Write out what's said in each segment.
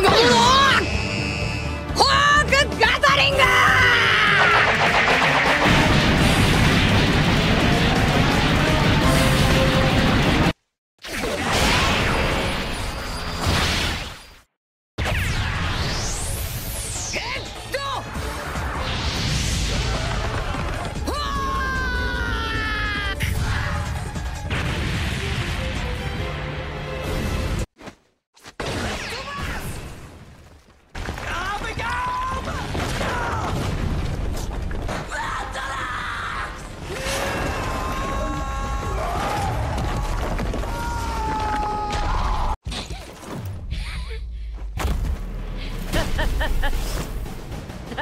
no, no, no.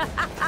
Ha ha ha!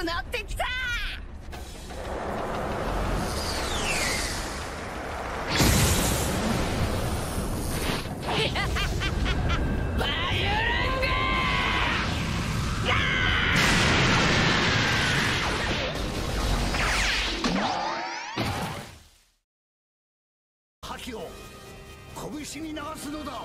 くなってきた！覇気を拳に流すのだ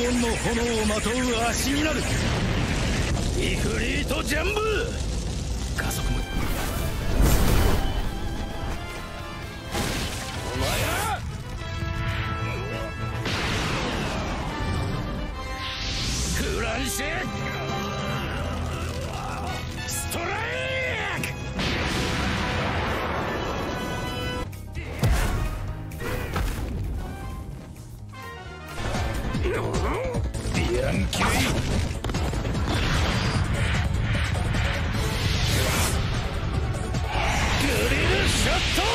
より高温の炎をまとう足になる。イフリートジャンブ加速もビアンキュイグリルショット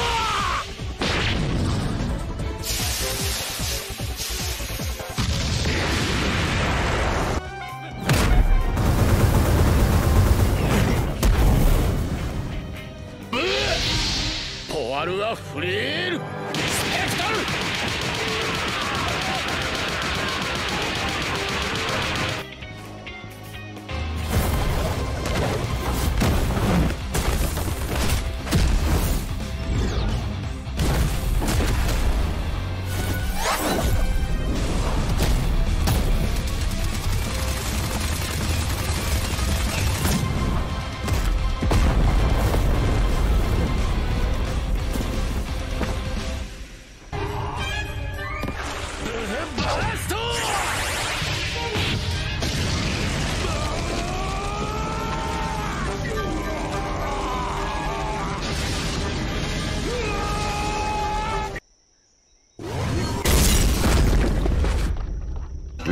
ポワルはフリール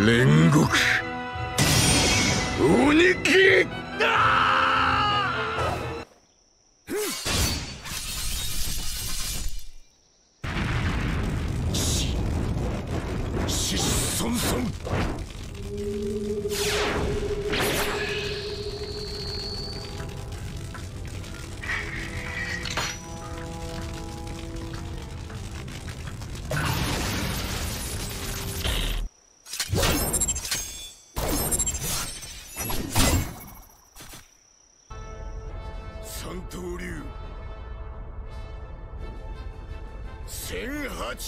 煉獄。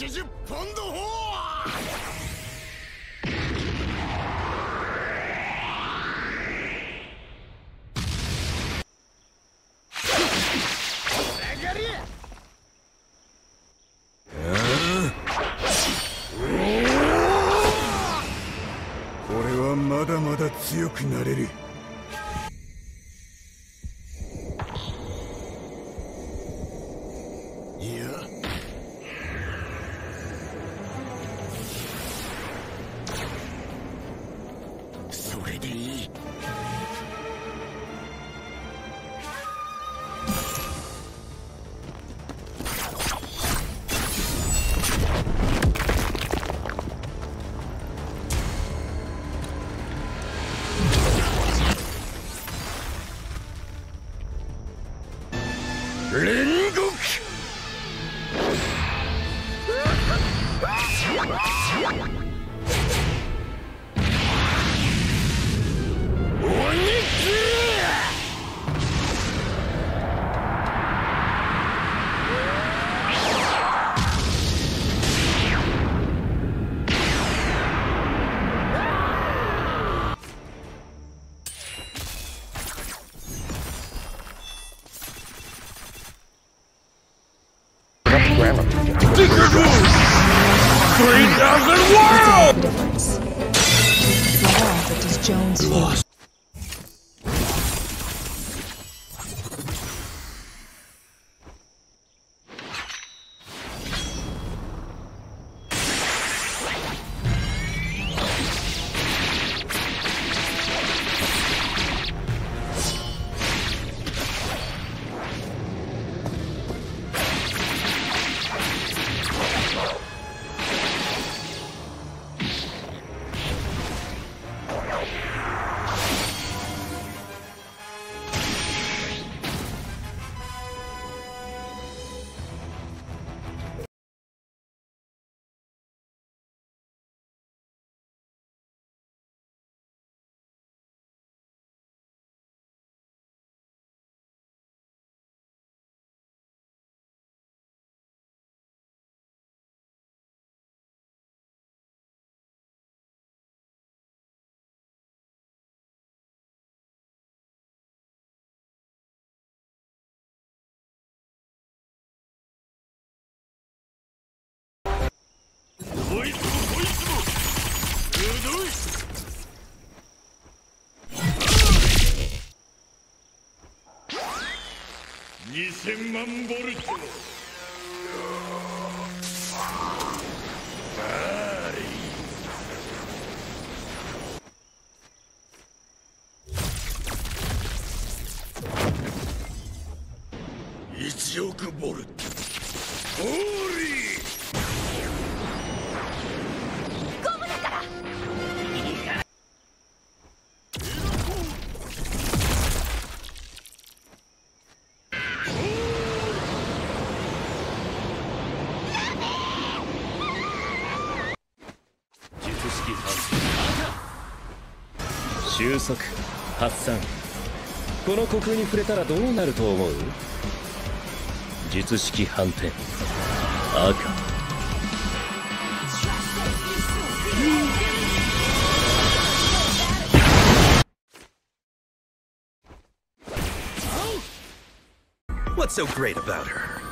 1080ポンド砲俺はまだまだ強くなれる。いや2000万ボルト。収束発散この虚空に触れたらどうなると思う？術式反転赤。What's so great about her?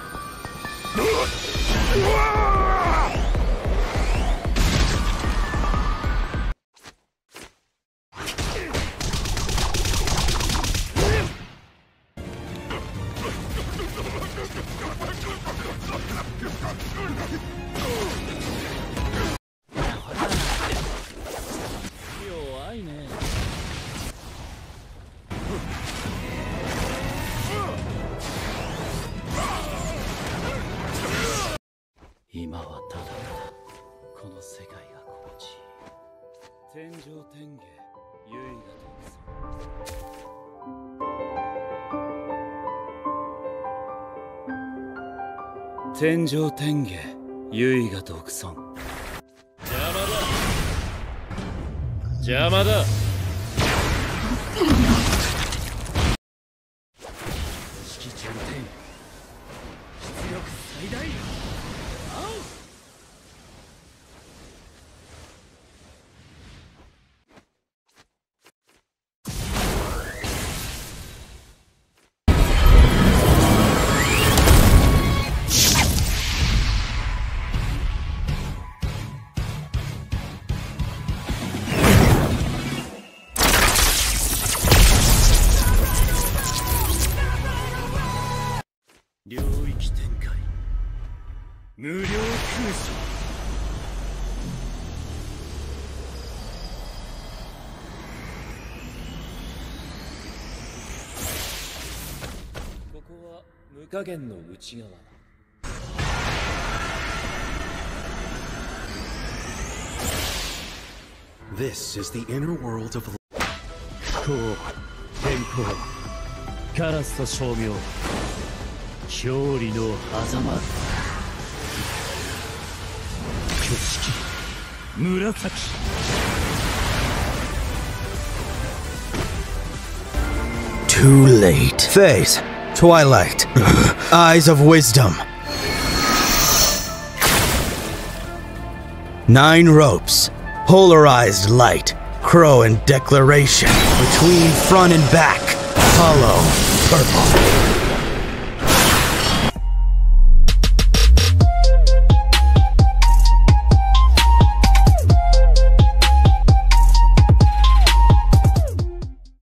天上天下唯我独尊天上天下唯我独尊邪魔だ。邪魔だ。無料空襲ここは無加減の内側 This is the inner world of 不幸天候カラスと照明勝利の狭間挙式紫 Too late. Phase. Twilight. Eyes of Wisdom. Nine ropes. Polarized light. Crow and Declaration. Between front and back. Hollow. Purple.